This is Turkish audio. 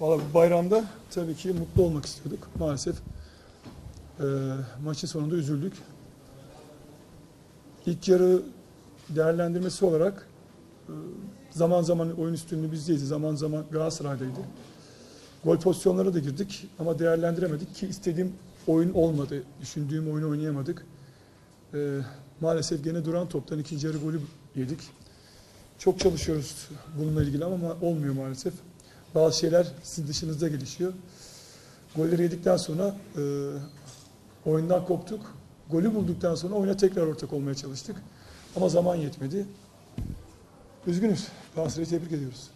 Valla bayramda tabii ki mutlu olmak istiyorduk. Maalesef e, maçın sonunda üzüldük. İlk yarı değerlendirmesi olarak e, zaman zaman oyun üstünlüğü bizdeydi, zaman zaman Galatasaray'daydı. Gol pozisyonlara da girdik ama değerlendiremedik ki istediğim oyun olmadı. Düşündüğüm oyunu oynayamadık. E, maalesef gene duran toptan ikinci yarı golü yedik. Çok çalışıyoruz bununla ilgili ama ma- olmuyor maalesef. Bazı şeyler sizin dışınızda gelişiyor. Golleri yedikten sonra e, oyundan koptuk. Golü bulduktan sonra oyuna tekrar ortak olmaya çalıştık. Ama zaman yetmedi. Üzgünüz. Galatasaray'ı tebrik ediyoruz.